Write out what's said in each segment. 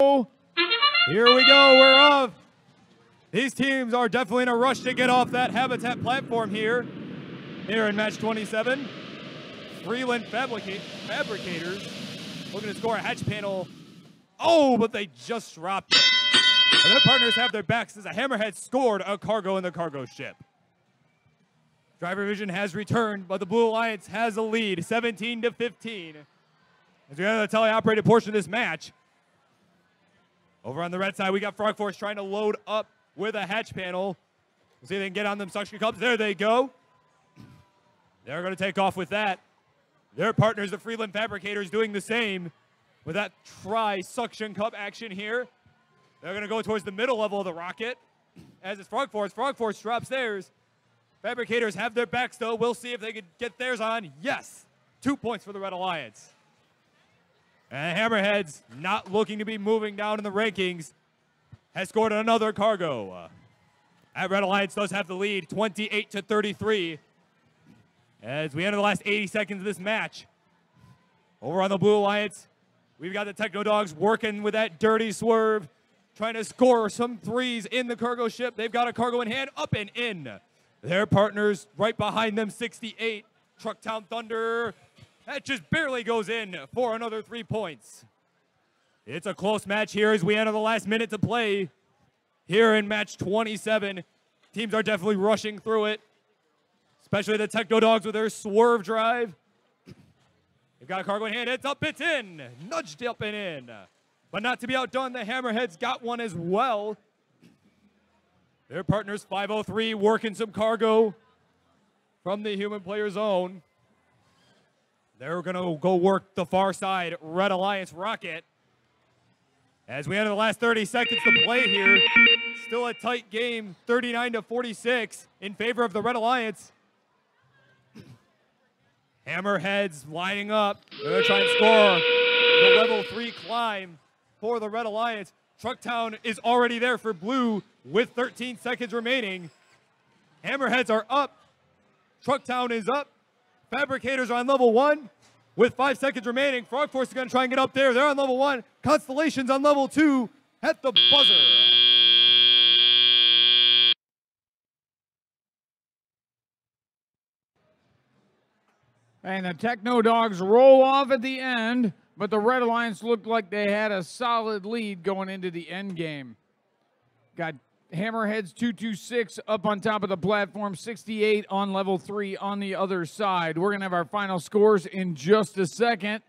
Here we go. We're off. These teams are definitely in a rush to get off that habitat platform here. Here in match 27. Freeland Fabrica- Fabricators looking to score a hatch panel. Oh, but they just dropped it. And their partners have their backs as a Hammerhead scored a cargo in the cargo ship. Driver Vision has returned, but the Blue Alliance has a lead, 17 to 15. As we enter the teleoperated portion of this match. Over on the red side, we got Frog Force trying to load up with a hatch panel. We'll see if they can get on them suction cups. There they go. They're going to take off with that. Their partners, the Freeland Fabricators, doing the same with that tri suction cup action here. They're going to go towards the middle level of the rocket. As it's Frog Force. Frog Force drops theirs. Fabricators have their backs, though. We'll see if they can get theirs on. Yes. Two points for the Red Alliance. And Hammerheads, not looking to be moving down in the rankings, has scored another cargo. Uh, at Red Alliance does have the lead, 28 to 33. As we enter the last 80 seconds of this match. Over on the Blue Alliance, we've got the Techno Dogs working with that dirty swerve, trying to score some threes in the cargo ship. They've got a cargo in hand, up and in. Their partners right behind them, 68. Trucktown Thunder that just barely goes in for another three points. It's a close match here as we enter the last minute to play here in match 27. Teams are definitely rushing through it, especially the Techno Dogs with their swerve drive. They've got a cargo in hand. It's up, it's in. Nudged up and in. But not to be outdone, the Hammerheads got one as well. Their partners 503 working some cargo from the human player zone. They're going to go work the far side Red Alliance rocket. As we enter the last 30 seconds to play here, still a tight game, 39 to 46 in favor of the Red Alliance. Hammerheads lining up. They're going to try and score the level three climb for the Red Alliance. Trucktown is already there for blue with 13 seconds remaining. Hammerheads are up. Trucktown is up. Fabricators are on level one with five seconds remaining. Frog Force is going to try and get up there. They're on level one. Constellations on level two at the buzzer. And the Techno Dogs roll off at the end, but the Red Alliance looked like they had a solid lead going into the end game. Got Hammerheads 226 up on top of the platform, 68 on level 3 on the other side. We're going to have our final scores in just a second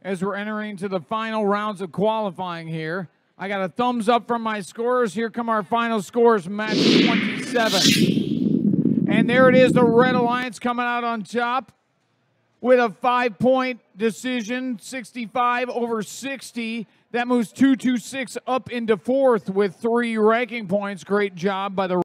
as we're entering to the final rounds of qualifying here. I got a thumbs up from my scorers. Here come our final scores, match 27. And there it is, the Red Alliance coming out on top with a five point decision, 65 over 60. That moves 226 up into fourth with three ranking points. Great job by the